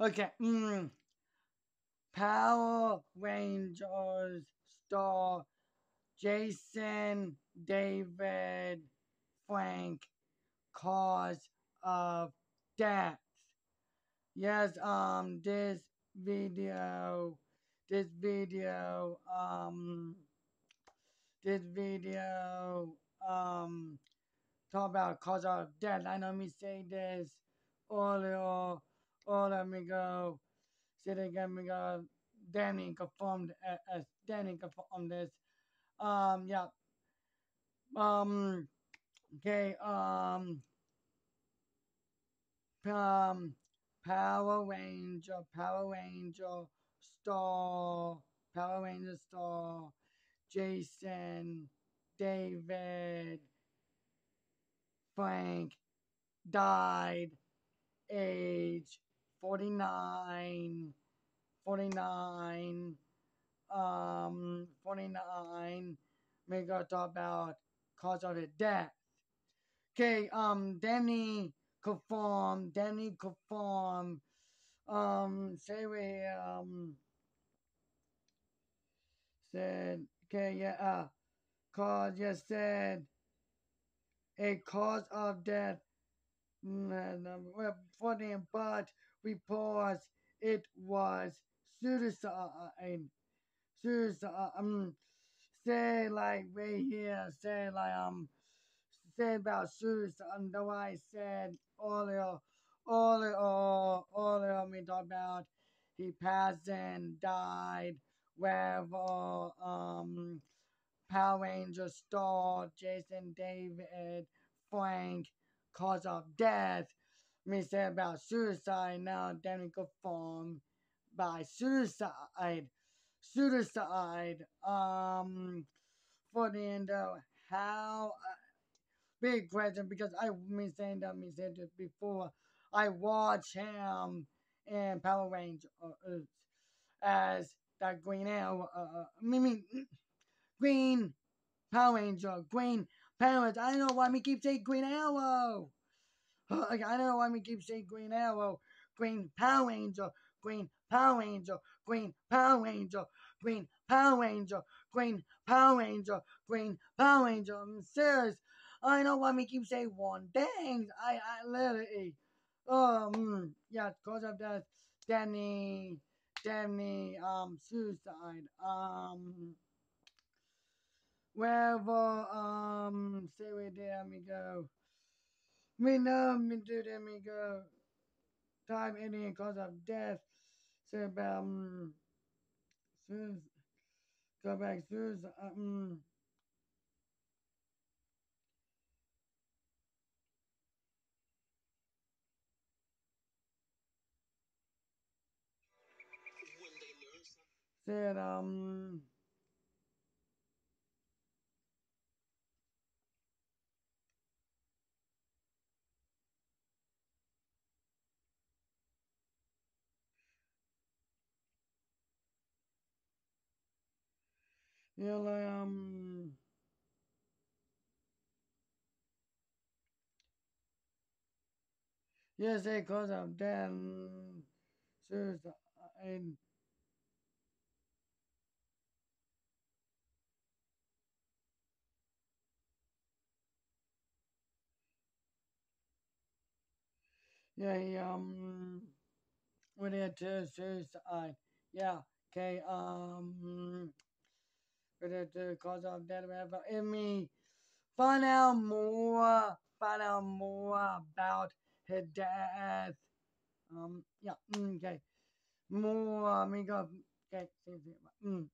Okay. Mm. Power Rangers star Jason David Frank cause of death. Yes, um, this video, this video, um, this video, um, talk about cause of death. I know me say this earlier, earlier me go, say it again, me go, Danny confirmed, uh, uh, Danny confirmed this. Um, yeah. Um, okay, um, um, Power Ranger, Power Ranger, Star, Power Ranger Star, Jason, David, Frank died age 49, 49, um, 49. We're gonna talk about cause of death. Okay, um, Danny conform, Danny conform, um, say we, um, said, okay, yeah, uh, cause, you said, a cause of death, well, for them, but reports it was suicide, suicide, um, say like right here, say like, um, say about suicide, um, though I said earlier, earlier, earlier, me talk about he passed and died, wherever, um, Power Ranger star Jason David Frank cause of death. Me say about suicide now, then confirmed by suicide. Suicide. Um, for the end of how uh, big question because I me saying that me said this before. I watch him in Power Ranger uh, as that Green Arrow. Uh, I mean, Green Power Ranger, Green Power I don't know why me keep saying Green Arrow. Like, I don't know why we keep saying Green Arrow, Green Power Ranger, Green Power Ranger, Green Power Ranger, Green Power Ranger, Green Power Ranger, Green Power Ranger. I'm serious. I don't know why we keep saying one. Dang, I, I literally. Um, yeah, cause of that, Danny, Danny, um, suicide. Um, wherever, um, say where there me go. Me know me do there me go. Time ending cause of death. Say about, um, suicide. Go back, suicide. Um, said, um, you know, like, um, yes, they cause of um, Suicide. And yeah, he, um, went into suicide. Yeah, okay, um, cause of death, whatever. I mean, find out more, find out more about his death. Um, yeah, mm, okay. More, amigo. Okay, mm.